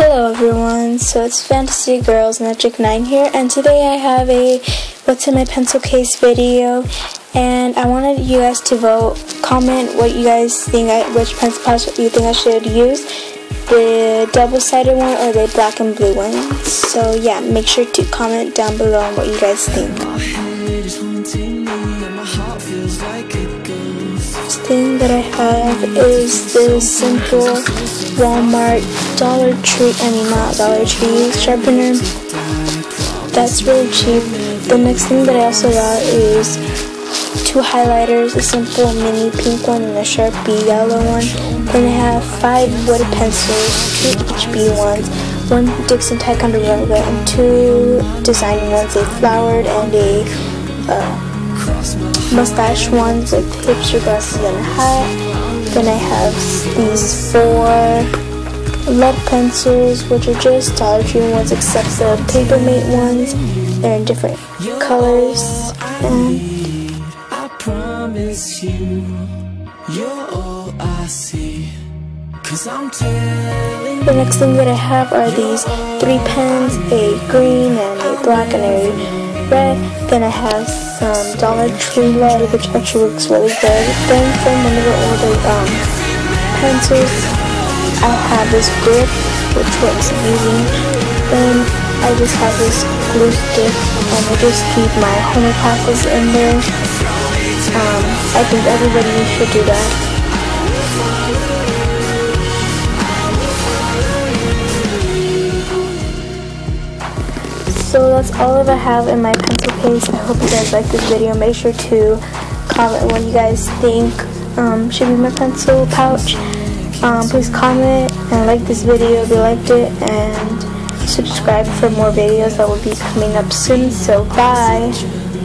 Hello everyone, so it's Fantasy Girls Magic 9 here and today I have a what's in my pencil case video and I wanted you guys to vote, comment what you guys think, I, which pencil pouch you think I should use, the double-sided one or the black and blue one. So yeah, make sure to comment down below on what you guys think. Thing that I have is this simple Walmart Dollar Tree, I mean not Dollar Tree, sharpener. That's really cheap. The next thing that I also got is two highlighters, a simple mini pink one and a Sharpie yellow one. Then I have five wood pencils, two HB ones, one Dixon Ticonderoga, and two design ones, a flowered and a uh, mustache ones with hipster glasses and a hat. Then I have these four lead pencils, which are just Dollar Tree ones except the Papermate ones. They're in different colors. And I promise you, you're all I see. Cause I'm telling the next thing that I have are these three pens, a green and a black and a red. Then I have some Dollar Tree lead, which actually looks really good. Then from one of the older um, pencils, I have this grip, which works easy. Then I just have this glue stick, and I just keep my classes in there. Um, I think everybody should do that. So that's all that I have in my pencil case. I hope you guys like this video. Make sure to comment what you guys think um, should be my pencil pouch. Um, please comment and like this video if you liked it and subscribe for more videos that will be coming up soon. So bye!